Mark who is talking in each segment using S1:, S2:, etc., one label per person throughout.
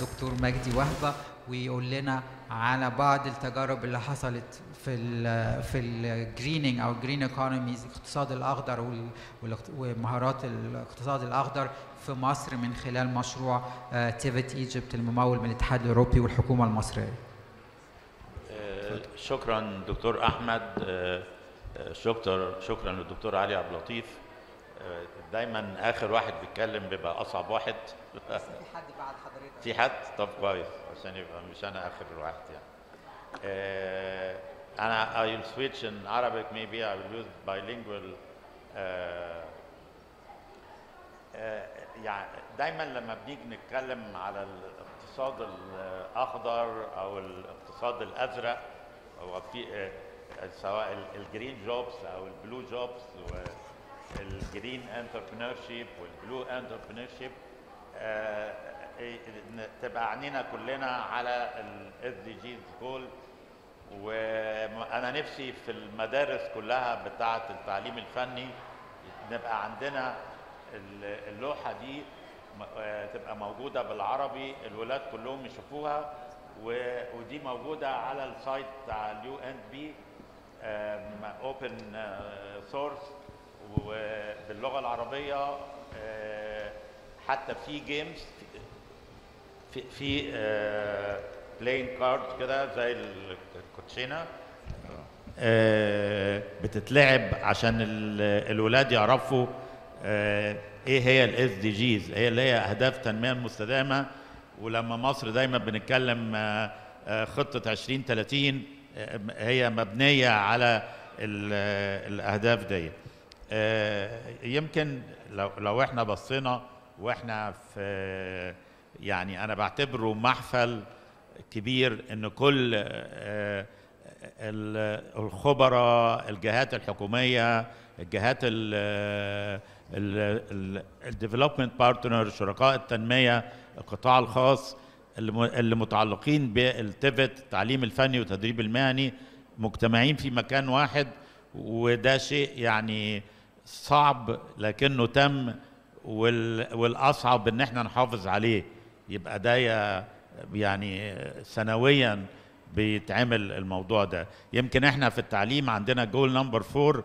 S1: دكتور مجدي وهبة ويقول لنا على بعض التجارب اللي حصلت في ال في ال greening أو ال green economies الاقتصاد الأخضر ومهارات الاقتصاد الأخضر في مصر من خلال مشروع TVET Egypt الممول من الاتحاد الأوروبي والحكومة المصرية.
S2: آه، شكرا دكتور أحمد آه، آه، شكرا شكرا للدكتور علي عبد اللطيف آه، دايما آخر واحد بيتكلم بيبقى أصعب واحد.
S1: في حد بعد حضرتك؟
S2: في حد؟ طب كويس عشان يبقى مش أنا آخر واحد يعني. آه، أنا I will switch in Arabic maybe I will use bilingual. يعني دايما لما بنيجي نتكلم على الاقتصاد الأخضر أو الاقتصاد الأزرق هو في سواء ال- ال green jobs أو ال blue jobs وال green entrepreneurship وال blue entrepreneurship تبقى عينينا كلنا على ال SDGs goal وأنا نفسي في المدارس كلها بتاعة التعليم الفني نبقى عندنا ال- اللوحة دي آه، تبقى موجودة بالعربي الولاد كلهم يشوفوها. ودي موجودة على ال site بتاع ال UNDP open source وباللغة العربية آه، حتى في games في في playing card كده زي ال- الكوتشينة آه، بتتلعب عشان ال- الولاد يعرفوا آه، إيه هي ال SDGs هي اللي هي أهداف التنميه المستدامه ولما مصر دايما بنتكلم آه، آه، خطة 2030 آه، هي مبنية على ال- آه، الأهداف دي آه، يمكن لو لو إحنا بصينا وإحنا في يعني أنا بعتبره محفل كبير ان كل آه، ال- الخبراء الجهات الحكومية الجهات ال development partner شركاء التنمية القطاع الخاص اللي متعلقين بال TVET التعليم الفني والتدريب المهني مجتمعين في مكان واحد وده شيء يعني صعب لكنه تم وال- والأصعب إن إحنا نحافظ عليه. يبقى ده يعني سنويا بيتعمل الموضوع ده. يمكن إحنا في التعليم عندنا goal number four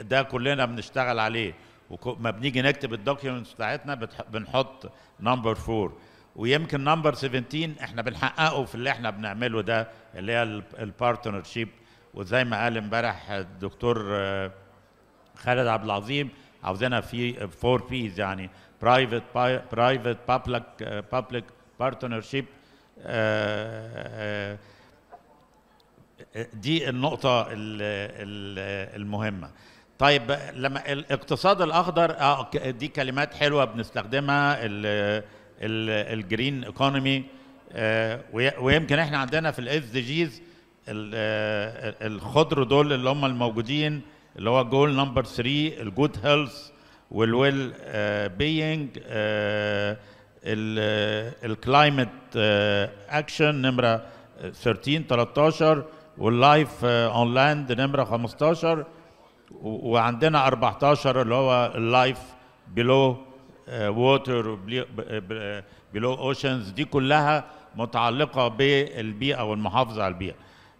S2: ده كلنا بنشتغل عليه. وما بنيجي نكتب ال documents بتاعتنا بنحط number four ويمكن number 17 إحنا بنحققه في اللي إحنا بنعمله ده اللي هي ال partnership وزي ما قال إمبارح الدكتور خالد عبد العظيم عاوزينها في four Ps يعني. private private public public partnership دي النقطة ال- ال- المهمة. طيب لما الاقتصاد الأخضر آه، دي كلمات حلوة بنستخدمها ال green economy ويمكن إحنا عندنا في ال SDGs الخضر دول اللي هم الموجودين اللي هو goal number 3 ال good health وال well-being ال climate اكشن نمرة 13 13 وال life on land نمرة 15 و- وعندنا 14 اللي هو ال life below water below oceans دي كلها متعلقة بالبيئة والمحافظة على البيئة.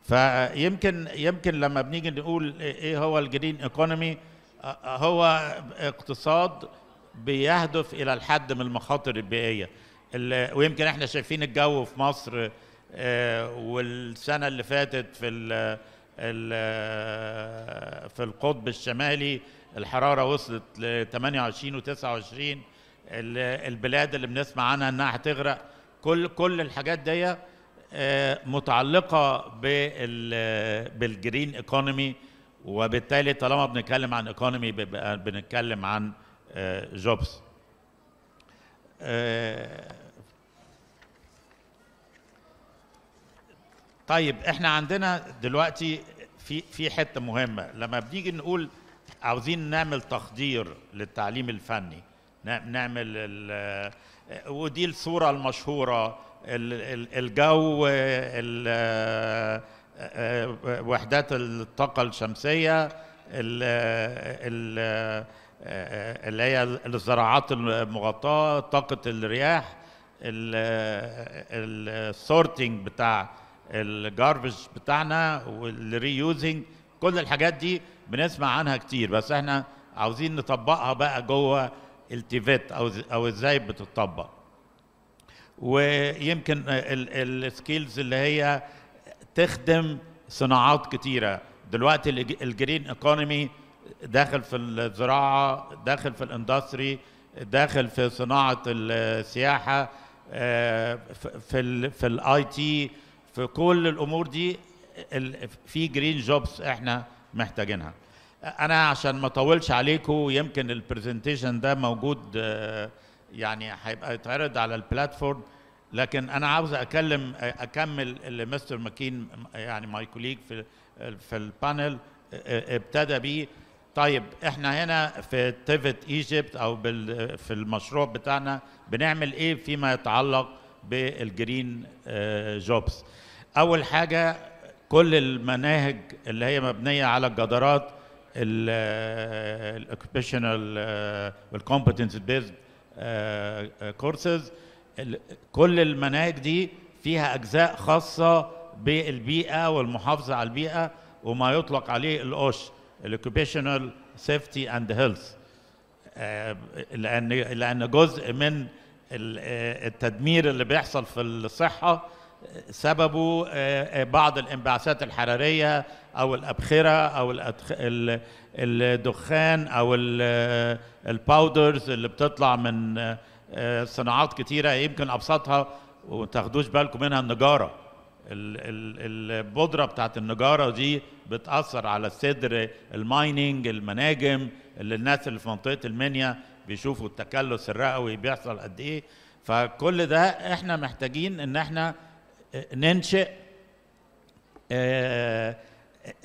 S2: فيمكن يمكن لما بنيجي نقول إيه هو ال green economy هو اقتصاد بيهدف إلى الحد من المخاطر البيئية. ال- ويمكن إحنا شايفين الجو في مصر آه، والسنة اللي فاتت في في القطب الشمالي الحرارة وصلت ل 28 و29 البلاد اللي بنسمع عنها إنها هتغرق كل كل الحاجات دي آه، متعلقة بال بال green economy وبالتالي طالما بنتكلم عن economy بنتكلم عن جوبز طيب إحنا عندنا دلوقتي في في حتة مهمة. لما بنيجي نقول عاوزين نعمل تخدير للتعليم الفني نع- نعمل ودي الصورة المشهورة ال- ال- الجو ال- وحدات الطاقة الشمسية ال- ال- اللي هي الزراعات المغطاة طاقة الرياح ال sorting بتاع ال garbage بتاعنا وال reusing كل الحاجات دي بنسمع عنها كتير بس إحنا عاوزين نطبقها بقى جوه ال TVET أو أو إزاي بتطبق. ويمكن ال skills اللي هي تخدم صناعات كتيرة. دلوقتي ال green economy داخل في الزراعة داخل في ال industry داخل في صناعة السياحة في ال في ال IT في كل الأمور دي في green jobs إحنا محتاجينها. أنا عشان ما أطولش عليكم يمكن ال presentation ده موجود يعني هيبقى يتعرض على ال platform لكن أنا عاوز أكلم أكمل اللي Mr. ماكين يعني my colleague في في ال panel ابتدى بيه. طيب إحنا هنا في TVET Egypt أو بال في المشروع بتاعنا بنعمل إيه فيما يتعلق بال green jobs أول حاجة كل المناهج اللي هي مبنية على الجدارات ال occupational وال competence based courses كل المناهج دي فيها أجزاء خاصة بالبيئة والمحافظة على البيئة وما يطلق عليه ال OSH ال occupational safety and health لأن لأن جزء من التدمير اللي بيحصل في الصحة سببه بعض الانبعاثات الحرارية أو الأبخرة أو الدخان أو ال powders اللي بتطلع من صناعات كتيرة يمكن أبسطها وتاخدوش بالكم منها النجارة. البودرة بتاعت النجارة دي بتأثر على الصدر ال mining المناجم اللي الناس اللي في منطقة المنيا بيشوفوا التكلس الرئوي بيحصل قد إيه. فكل ده إحنا محتاجين إن إحنا ننشئ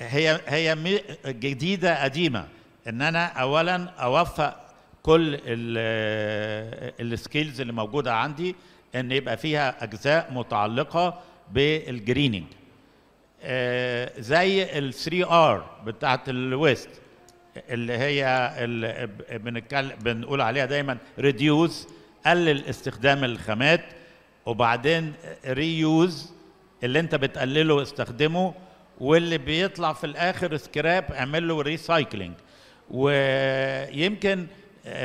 S2: هي هي جديدة قديمة. إن أنا اولا أوفق كل ال skills اللي موجودة عندي إن يبقى فيها أجزاء متعلقة بال greening زي ال 3 R بتاعت ال waste اللي هي اللي بنقول عليها دايما reduce قلل استخدام الخامات وبعدين reuse اللي انت بتقلله استخدمه واللي بيطلع في الآخر سكراب اعمل له recycling ويمكن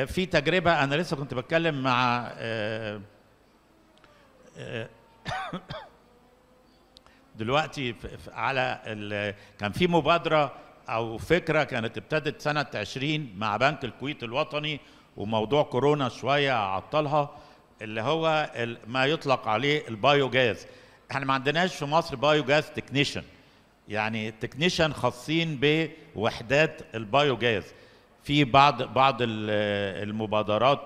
S2: في تجربة أنا لسه كنت بتكلم مع دلوقتي على كان في مبادرة أو فكرة كانت ابتدت سنة 20 مع بنك الكويت الوطني وموضوع كورونا شوية عطلها. اللي هو ما يطلق عليه ال biogas إحنا ما عندناش في مصر biogas technician. يعني technician خاصين بوحدات ال biogas في بعض بعض المبادرات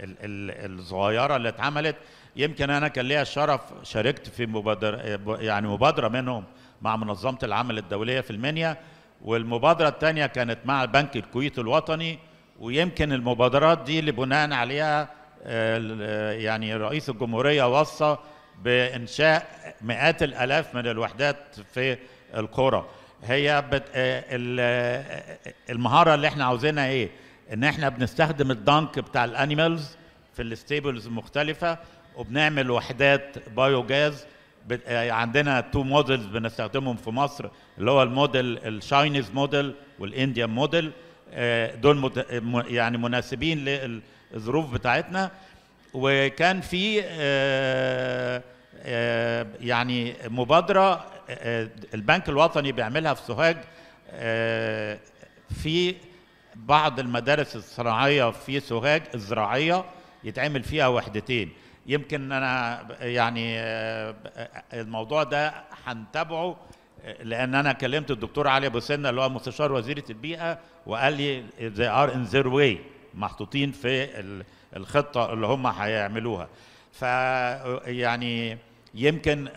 S2: الصغيرة اللي اتعملت. يمكن أنا كان ليا الشرف شاركت في مبادره يعني مبادرة منهم مع منظمة العمل الدولية في المنيا. والمبادرة الثانية كانت مع بنك الكويت الوطني. ويمكن المبادرات دي اللي بناء عليها يعني رئيس الجمهورية وصى بإنشاء مئات الألاف من الوحدات في القرى. هي بت... المهارة اللي إحنا عاوزينها إيه؟ إن إحنا بنستخدم ال dung بتاع ال animals في ال stables المختلفه وبنعمل وحدات biogas عندنا two models بنستخدمهم في مصر اللي هو ال model ال Chinese model وال Indian model. دول يعني مناسبين للظروف بتاعتنا. وكان في يعني مبادرة البنك الوطني بيعملها في سوهاج في بعض المدارس الصناعية في سوهاج الزراعية يتعمل فيها وحدتين. يمكن أنا يعني الموضوع ده هنتابعه لأن أنا كلمت الدكتور علي ابو سنة اللي هو مستشار وزيره البيئه وقال لي they are in their way محطوطين في الخطة اللي هم هيعملوها. ف يعني يمكن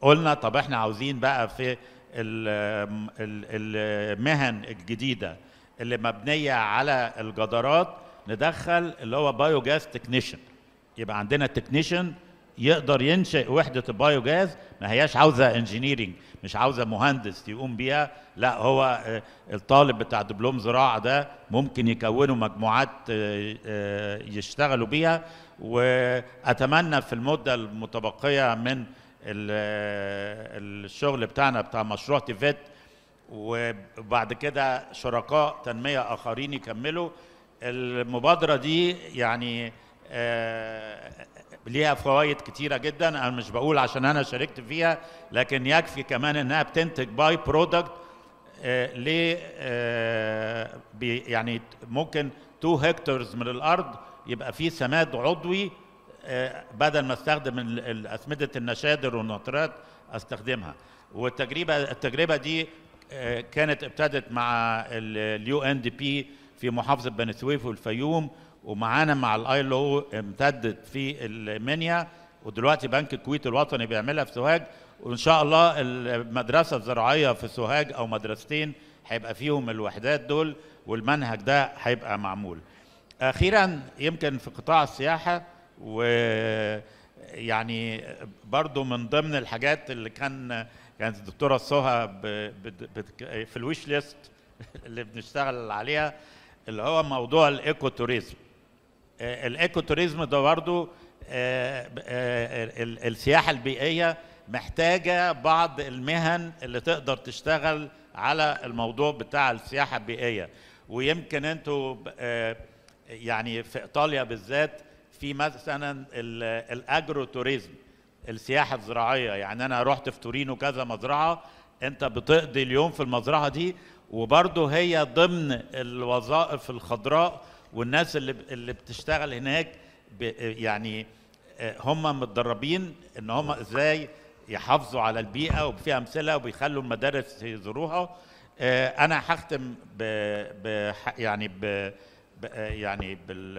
S2: قلنا طب إحنا عاوزين بقى في المهن الجديدة اللي مبنية على الجدارات ندخل اللي هو biogas technician يبقى عندنا technician يقدر ينشئ وحدة ال biogas ما هياش عاوزة engineering مش عاوزة مهندس يقوم بيها لا هو آه، الطالب بتاع دبلوم زراعة ده ممكن يكونوا مجموعات آه، آه، يشتغلوا بيها. وأتمنى في المدة المتبقية من ال- الشغل بتاعنا بتاع مشروع TVET وبعد كده شركاء تنمية آخرين يكملوا. المبادرة دي يعني ليها فوائد كتيرة جدا. أنا مش بقول عشان أنا شاركت فيها لكن يكفي كمان إنها بتنتج by-product ل آه، يعني ممكن 2 hectares من الأرض يبقى فيه سماد عضوي آه، بدل ما أستخدم أسمدة النشادر والنترات أستخدمها. والتجربة التجربة دي آه، كانت ابتدت مع ال UNDP في محافظة بني سويف والفيوم. ومعانا مع ال ILO امتدت في المنيا ودلوقتي بنك الكويت الوطني بيعملها في سوهاج. وإن شاء الله المدرسة الزراعية في سوهاج أو مدرستين هيبقى فيهم الوحدات دول والمنهج ده هيبقى معمول. أخيرا يمكن في قطاع السياحة ويعني برضو من ضمن الحاجات اللي كان كانت الدكتورة سهى في ال wish list اللي بنشتغل عليها اللي هو موضوع ال ecotourism ال ecotourism ده برضو آه، آه، ال- السياحة البيئية محتاجة بعض المهن اللي تقدر تشتغل على الموضوع بتاع السياحة البيئية. ويمكن أنتوا آه، يعني في إيطاليا بالذات في مثلا ال- الاجرو توريزم السياحة الزراعية. يعني أنا رحت في تورينو كذا مزرعة أنت بتقضي اليوم في المزرعة دي وبرضه هي ضمن الوظائف الخضراء والناس اللي اللي بتشتغل هناك يعني آه، هم متدربين إن هم إزاي يحافظوا على البيئة وفي أمثلة وبيخلوا المدارس يزوروها آه، أنا هختم ب يعني ب آه، يعني بال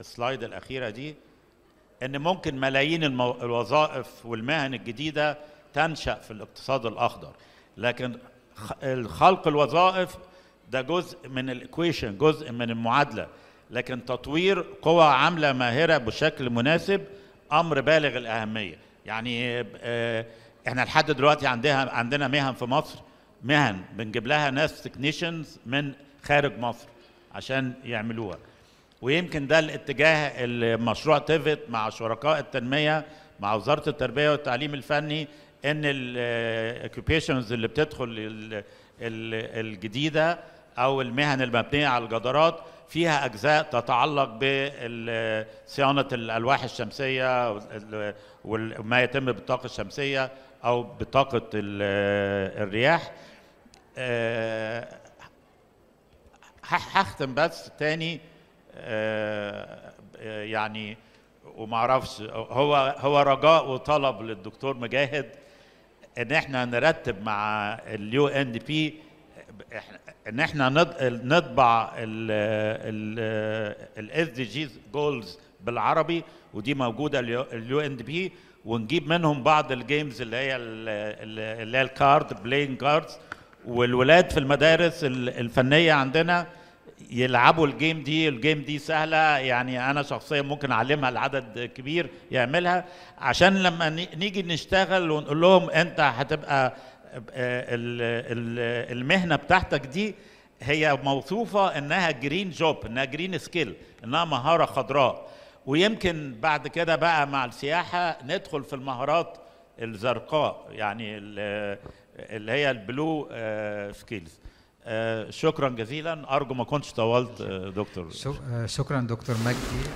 S2: السلايد الأخيرة دي إن ممكن ملايين. الوظائف والمهن الجديدة تنشأ في الاقتصاد الأخضر لكن خلق الوظائف ده جزء من الإكويشن جزء من المعادلة. لكن تطوير قوى عاملة ماهرة بشكل مناسب أمر بالغ الأهمية. يعني آه، إحنا لحد دلوقتي عندها عندنا مهن في مصر. مهن بنجيب لها ناس technicians من خارج مصر عشان يعملوها. ويمكن ده الاتجاه اللي مشروع TVET مع شركاء التنمية مع وزارة التربية والتعليم الفني إن ال occupations اللي بتدخل ال- ال- الجديدة أو المهن المبنية على الجدارات فيها أجزاء تتعلق بصيانه الألواح الشمسية وما يتم بالطاقة الشمسية أو بطاقة ال- الرياح. آه، هختم بس تاني آه، يعني وما أعرفش هو هو رجاء وطلب للدكتور مجاهد. إن إحنا نرتب مع اليو إن بي إن إحنا نط- نطبع ال SDGs goals بالعربي ودي موجودة ال UNP ونجيب منهم بعض ال games اللي هي ال- اللي هي ال card playing cards والولاد في المدارس ال- الفنية عندنا يلعبوا ال game دي ال game دي سهلة. يعني أنا شخصيا ممكن أعلمها لعدد كبير يعملها. عشان لما ني- نيجي نشتغل ونقول لهم أنت هتبقى آه، ال- ال- المهنة بتاعتك دي هي موصوفة إنها green job إنها green skill إنها مهارة خضراء. ويمكن بعد كده بقى مع السياحة ندخل في المهارات الزرقاء يعني ال- اللي هي ال blue skills شكرا جزيلا. أرجو ما كنتش طولت آه، دكتور.
S1: آه، شكرا دكتور مجدي.